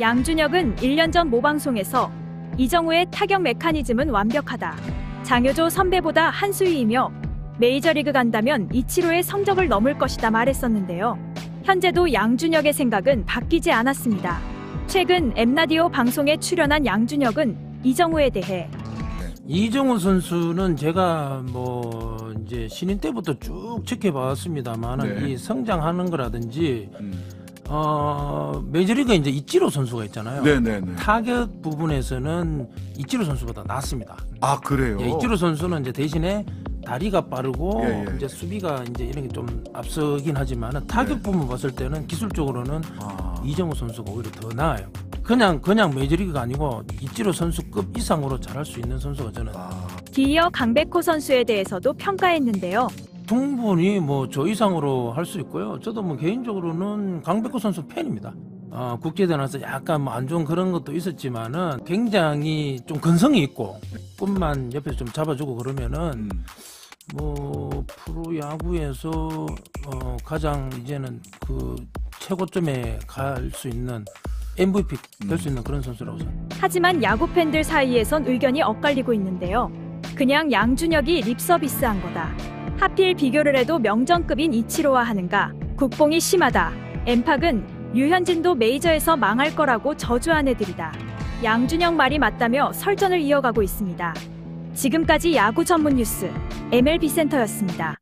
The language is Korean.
양준혁은 1년 전 모방송에서 이정우의 타격 메커니즘은 완벽하다. 장효조 선배보다 한 수위이며 메이저리그 간다면 이치로의 성적을 넘을 것이다 말했었는데요. 현재도 양준혁의 생각은 바뀌지 않았습니다. 최근 엠라디오 방송에 출연한 양준혁은 이정우에 대해 이정우 선수는 제가 뭐 이제 신인 때부터 쭉 지켜봤습니다만은 네. 이 성장하는 거라든지 음. 어 메이저리그 이제 이치로 선수가 있잖아요. 네네네. 타격 부분에서는 이치로 선수보다 낫습니다. 아 그래요. 예, 이치로 선수는 이제 대신에 다리가 빠르고 예, 예. 이제 수비가 이제 이런 게 좀 앞서긴 하지만은 타격 네. 부분 봤을 때는 기술적으로는 아, 이정우 선수가 오히려 더 나아요. 그냥 그냥 메이저리그가 아니고 이치로 선수급 이상으로 잘할 수 있는 선수가 저는 아, 뒤이어 강백호 선수에 대해서도 평가했는데요. 충분히 뭐저 이상으로 할 수 있고요. 저도 뭐 개인적으로는 강백호 선수 팬입니다. 어, 국제대회에서 약간 뭐 안 좋은 그런 것도 있었지만은 굉장히 좀 근성이 있고 꿈만 옆에서 좀 잡아주고 그러면은 음. 뭐 프로 야구에서 어, 가장 이제는 그 최고점에 갈 수 있는 MVP 될 수 있는 그런 선수라고 생각합니다. 하지만 야구 팬들 사이에선 의견이 엇갈리고 있는데요. 그냥 양준혁이 립서비스한 거다. 하필 비교를 해도 명정급인 이치로와 하는가. 국뽕이 심하다. 엠팍은 유현진도 메이저에서 망할 거라고 저주한 애들이다. 양준혁 말이 맞다며 설전을 이어가고 있습니다. 지금까지 야구 전문 뉴스 MLB 센터였습니다.